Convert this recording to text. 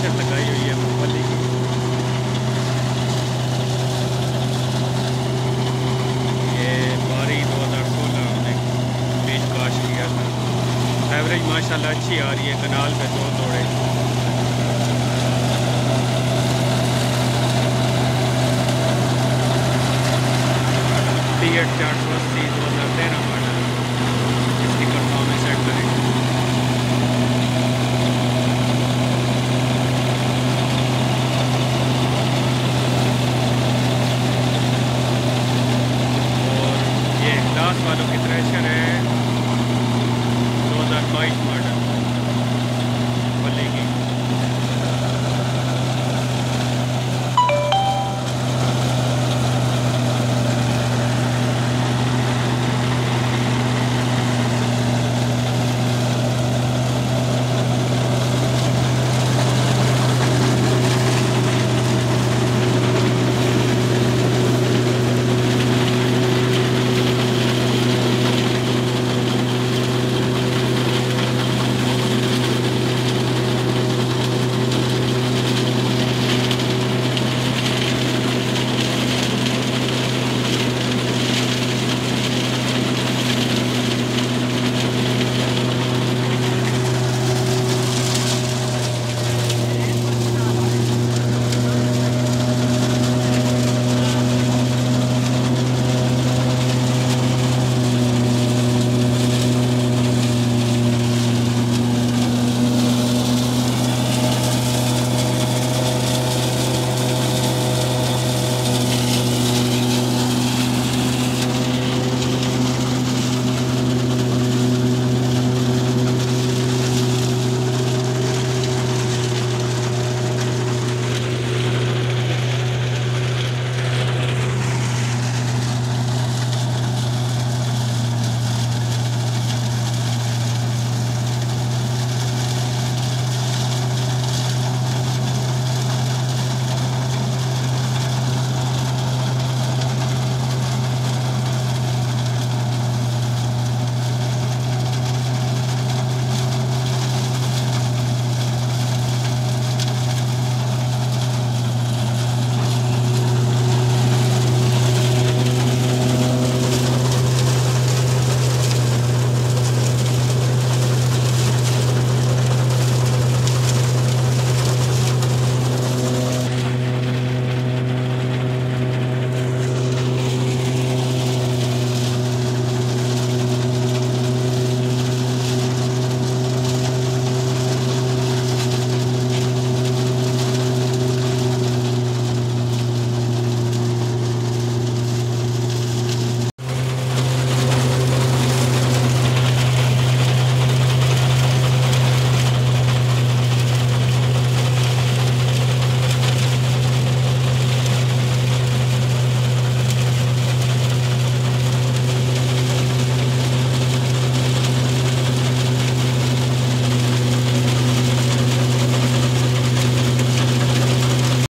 नशर लगाई हुई है मूंगफली की ये बारी दो हज़ार सोलह हमने बीज काश किया था। एवरेज माशाल्लाह अच्छी आ रही है, कनाल पे दो तोड़े टी एट चार पचास वालों की थ्रेशर है दो हज़ार बाईस मॉडल